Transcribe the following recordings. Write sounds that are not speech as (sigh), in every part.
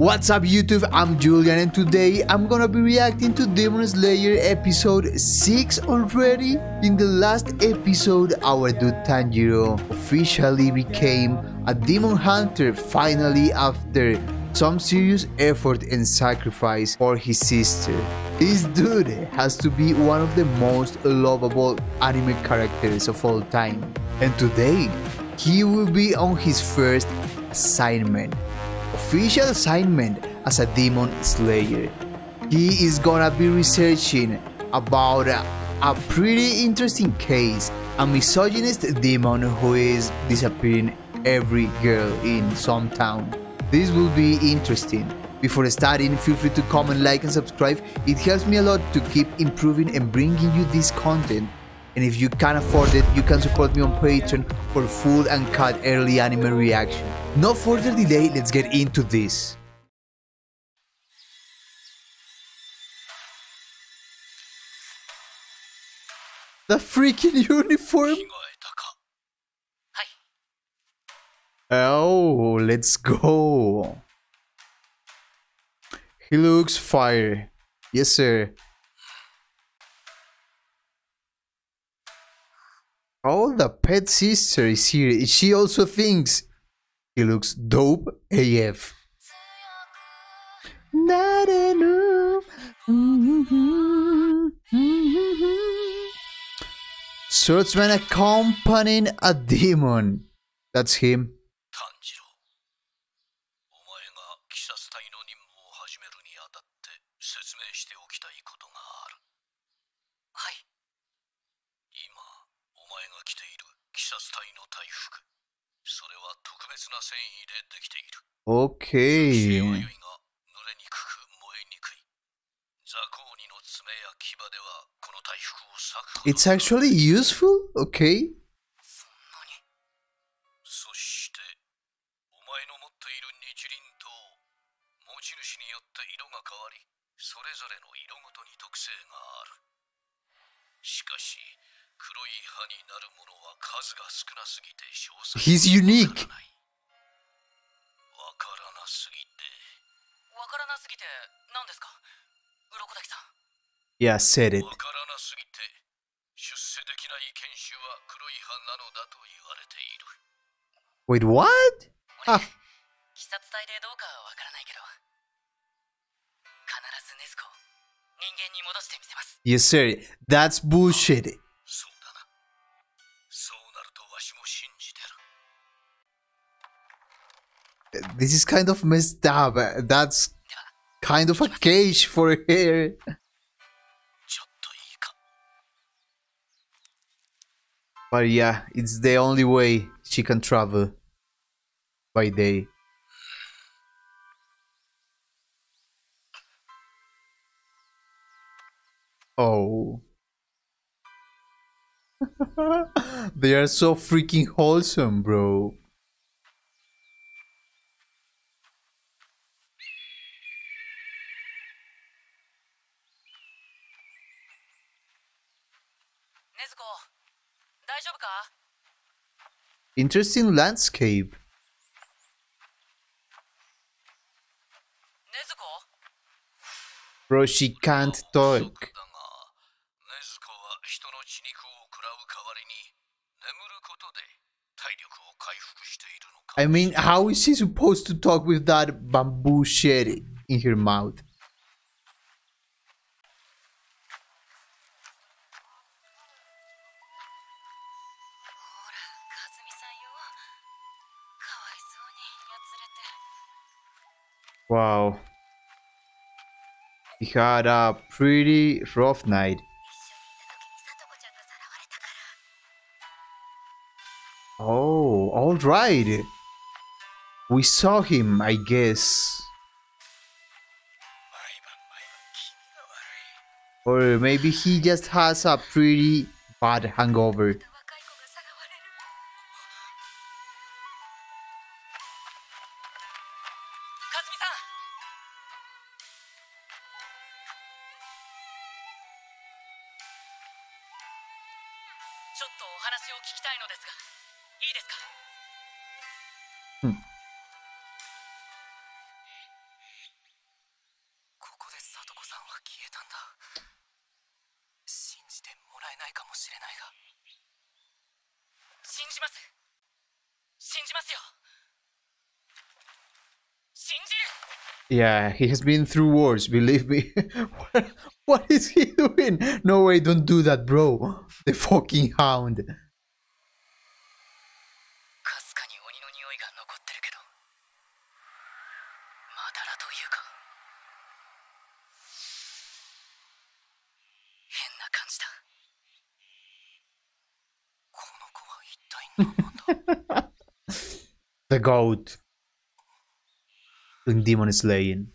What's up YouTube, I'm Jhulian and today I'm gonna be reacting to Demon Slayer episode 6 already. In the last episode, our dude Tanjiro officially became a demon hunter finally after some serious effort and sacrifice for his sister. This dude has to be one of the most lovable anime characters of all time. And today, he will be on his first assignment official assignment as a demon slayer. He is gonna be researching about a, a pretty interesting case, a misogynist demon who is disappearing every girl in some town. This will be interesting. Before starting, feel free to comment, like and subscribe. It helps me a lot to keep improving and bringing you this content. And if you can afford it, you can support me on Patreon for full and cut early anime reaction. No further delay, let's get into this. The freaking (laughs) uniform! Oh, let's go. He looks fire. Yes, sir. Oh, the pet sister is here. She also thinks he looks dope AF. Swordsman accompanying a demon. That's him. It's actually useful? Okay. He's unique. わからなすぎてわからなすぎて何ですか鱗滝さん Yeah, said it. わからなすぎて出世できない犬種は黒い歯なのだと言われている Wait, what? 俺 Ah. 鬼殺隊でどうかはわからないけど必ずネズコを人間に戻してみせます Yes, sir. That's bullshit. This is kind of messed up. That's kind of a cage for her. But yeah, it's the only way she can travel by day. Oh. (laughs) they are so freaking wholesome, bro. Interesting landscape. Bro, she can't talk. I mean, how is she supposed to talk with that bamboo shit in her mouth? Wow. He had a pretty rough night. Oh, alright. We saw him, I guess. Or maybe he just has a pretty bad hangover. ちょっとお話を聞きたいのですがいいですかうん消えたんだ信じてもらえないかもしれないが信じます信じますよ信じる Yeah, he has been through wars, believe me. what, what is he doing? No way, don't do that, bro. (laughs) the fucking hound. the goat in Demon Slaying.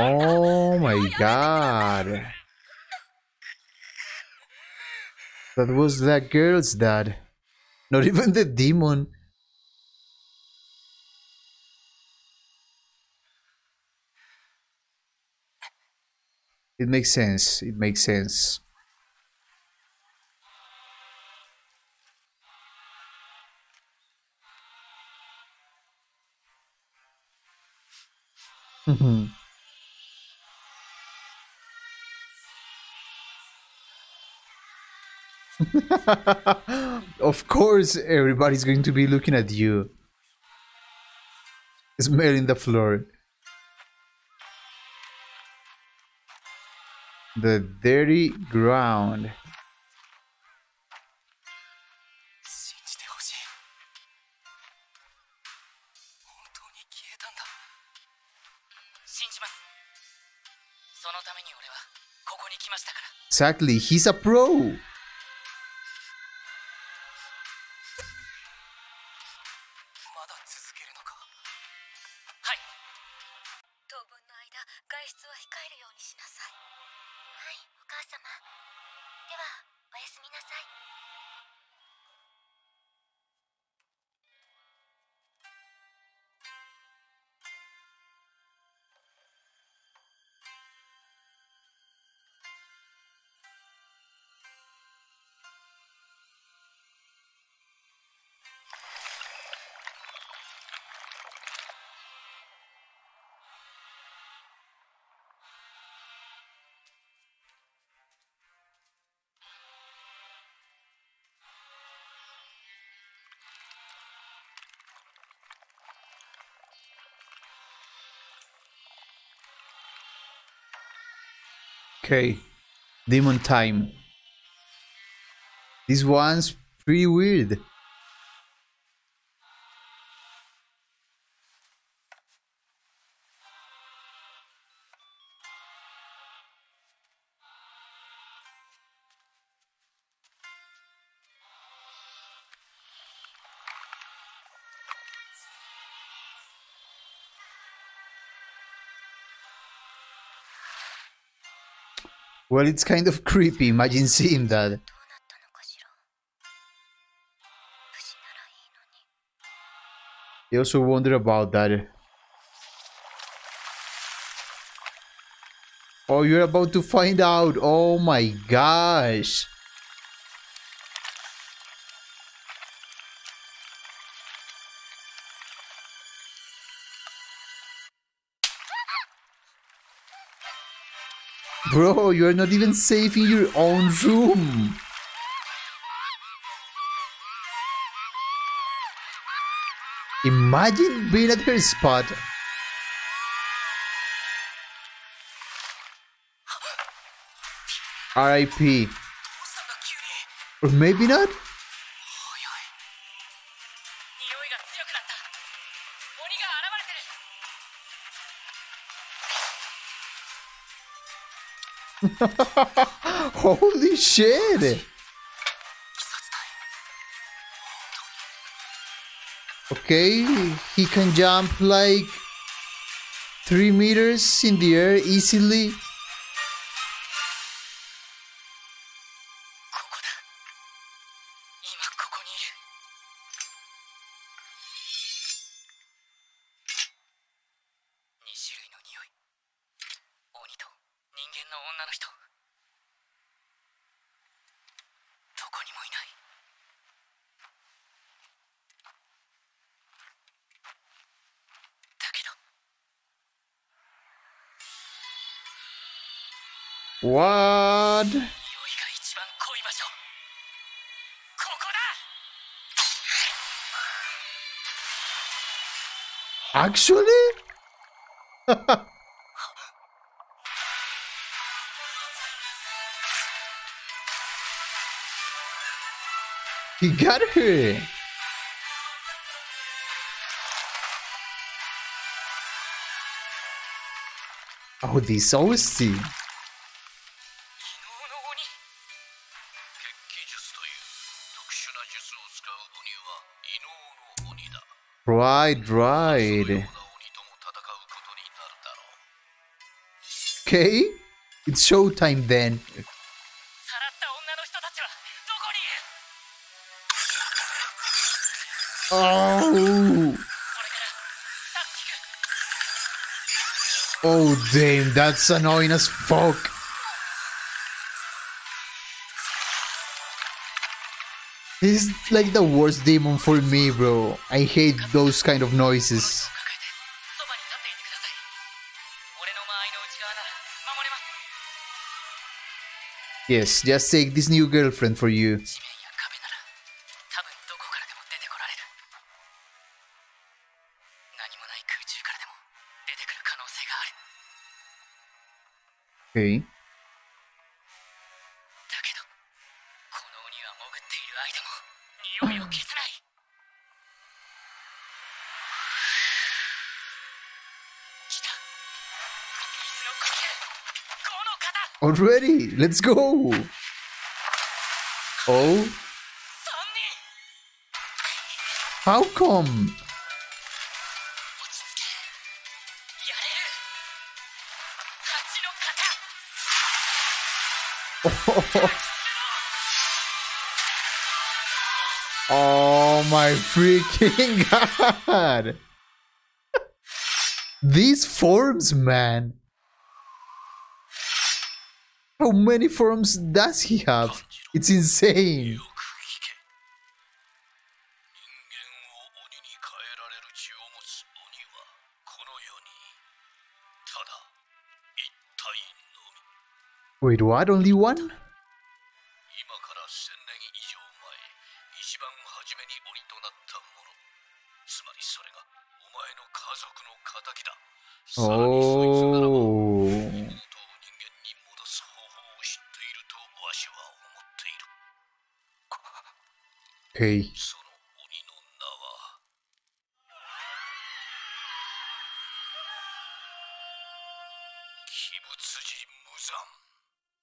Oh my god. That was that girl's dad. Not even the demon. It makes sense. It makes sense. Mhm. (laughs) of course, everybody's going to be looking at you. Smelling the floor. The dirty ground. Exactly, he's a pro! Okay, demon time. This one's pretty weird. Well, it's kind of creepy, imagine seeing that. I also wonder about that. Oh, you're about to find out. Oh my gosh. Bro, you're not even safe in your own room. Imagine being at her spot. RIP. Or maybe not? (laughs) Holy shit! Okay, he can jump like 3 meters in the air easily. What? Actually? (laughs) he got her! Oh, this OST. Right, right. Okay, it's showtime then. Oh. Oh damn, that's annoying as fuck. This is like the worst demon for me, bro. I hate those kind of noises. Yes, just take this new girlfriend for you. Okay. Already? Let's go! Oh? How come? (laughs) oh my freaking (laughs) god! These forms, man! How many forms does he have? It's insane. Wait, what? Only one? Oh. Okay.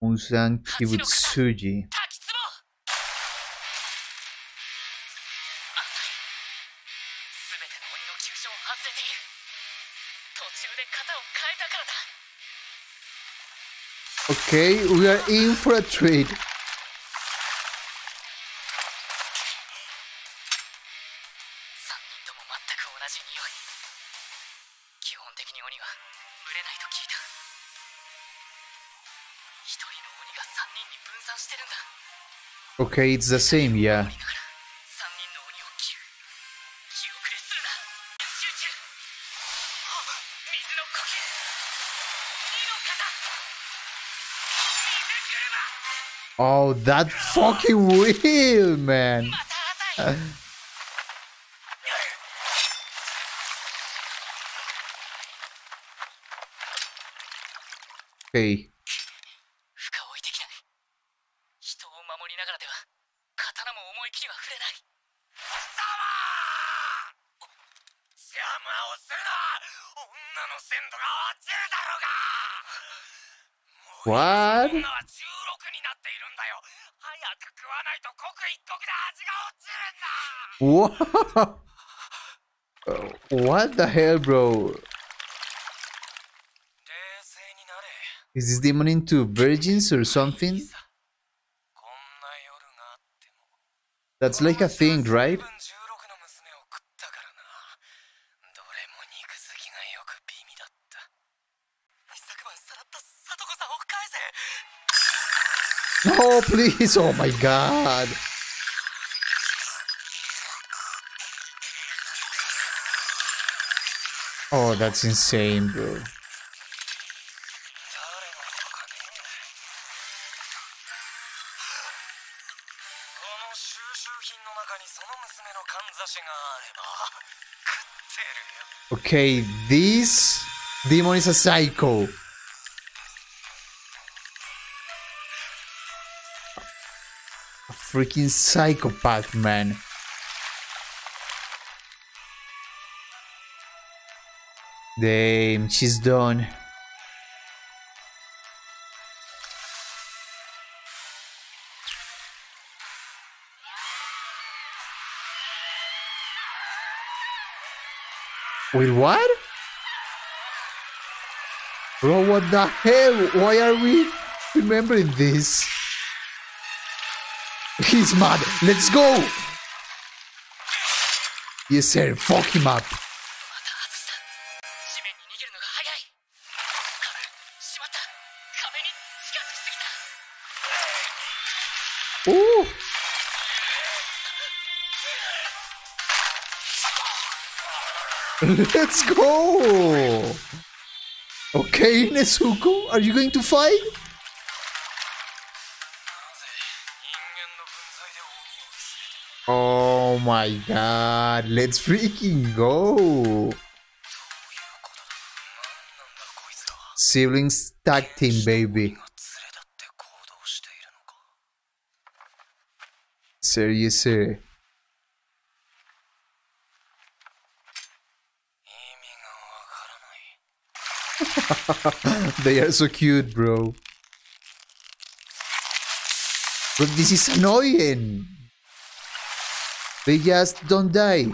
Muzan Kibutsuji. Okay, we are in for a trade. い基本的に鬼は群れないと聞いた一人の鬼が3人に分散してるんだ Okay, it's the same, yeah. だから3人 (laughs) (laughs) また浅い Okay. 負荷を置いてきない人を守りながらでは刀も思い切りは触れない邪魔をするな女の鮮度が落ちるだろうが What? 女は16になっているんだよ早く食わないと刻一刻で味が落ちるんだ What? Uh, (laughs) What the hell, bro? Is this demon into virgins or something? That's like a thing, right? No, please! Oh my god! Oh, that's insane, bro. Okay, this demon is a psycho. A freaking psychopath, man. Damn, she's done. Wait, what? Bro, what the hell? Why are we remembering this? He's mad. Let's go! Yes, sir. Fuck him up. (laughs) Let's go! Okay, Nezuko, are you going to fight? Oh my god, let's freaking go! Siblings tag team, baby. Seriously. (laughs) They are so cute, bro. But this is annoying. They just don't die.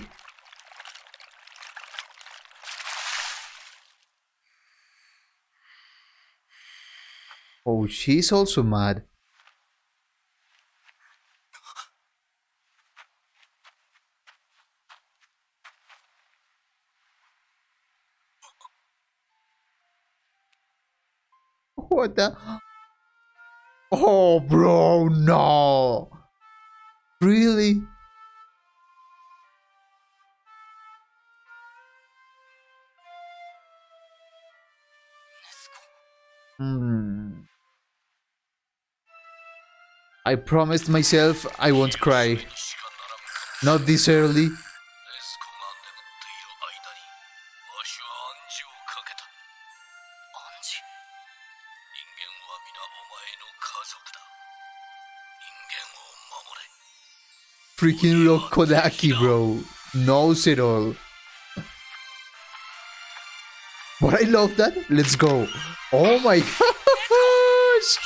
Oh, she's also mad. What the? Oh, bro, no. Really? Hmm. I promised myself I won't cry. Not this early. Freaking Urokodaki, bro. Knows it all. But I love that. Let's go. Oh my (laughs) gosh.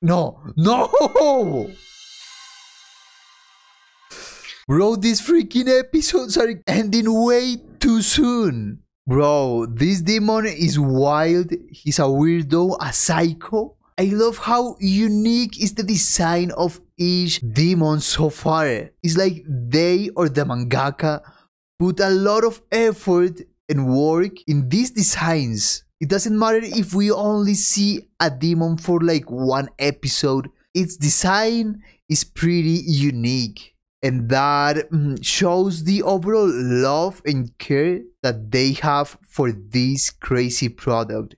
No, no! Bro, these freaking episodes are ending way too soon. Bro, this demon is wild. He's a weirdo, a psycho. I love how unique is the design of each demon so far. It's like they or the mangaka put a lot of effort and work in these designs. It doesn't matter if we only see a demon for like one episode, its design is pretty unique. And that mm, shows the overall love and care that they have for this crazy product.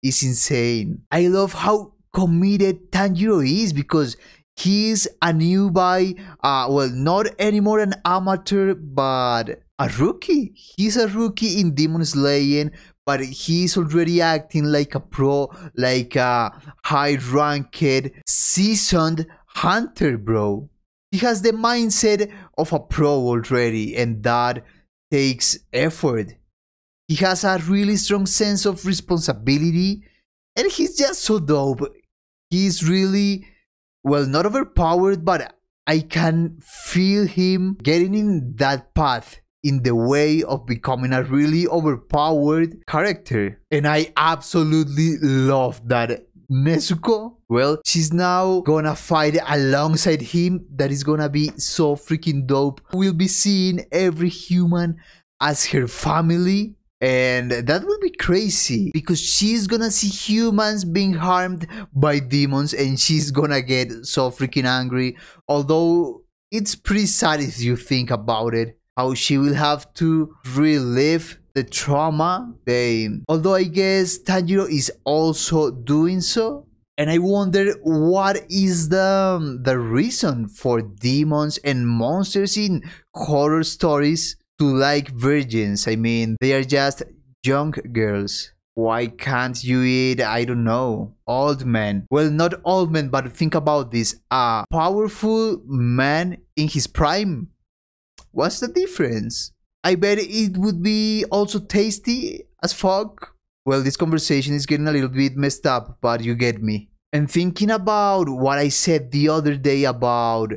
It's insane. I love how committed Tanjiro is because he's a newbie, uh, well, not anymore an amateur, but a rookie. He's a rookie in Demon Slaying, but he's already acting like a pro, like a high ranked, seasoned hunter, bro. He has the mindset of a pro already, and that takes effort. He has a really strong sense of responsibility, and he's just so dope. He's really, well, not overpowered, but I can feel him getting in that path in the way of becoming a really overpowered character. And I absolutely love that. Nezuko, well, she's now gonna fight alongside him. That is gonna be so freaking dope. We'll be seeing every human as her family. And that will be crazy because she's gonna see humans being harmed by demons and she's gonna get so freaking angry. Although it's pretty sad if you think about it how she will have to relive the trauma. They, although I guess Tanjiro is also doing so, and I wonder what is the the reason for demons and monsters in horror stories to like virgins. I mean, they are just young girls. Why can't you eat, I don't know, old men? Well, not old men, but think about this. A powerful man in his prime. What's the difference? I bet it would be also tasty as fuck. Well, this conversation is getting a little bit messed up, but you get me. And thinking about what I said the other day about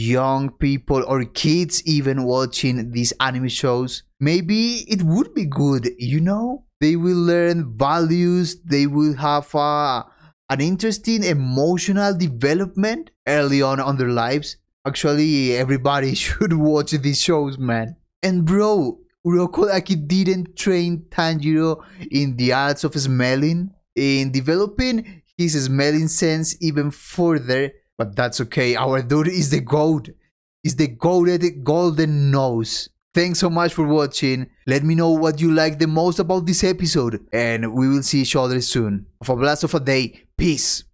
young people or kids even watching these anime shows, maybe it would be good, you know? They will learn values, they will have a, an interesting emotional development early on on their lives. Actually, everybody (laughs) should watch these shows, man. And bro, Urokodaki didn't train Tanjiro in the arts of smelling, in developing his smelling sense even further, but that's okay. Our dude is the goat. Is the goated golden nose. Thanks so much for watching. Let me know what you like the most about this episode, and we will see each other soon. Have a blast of a day. Peace.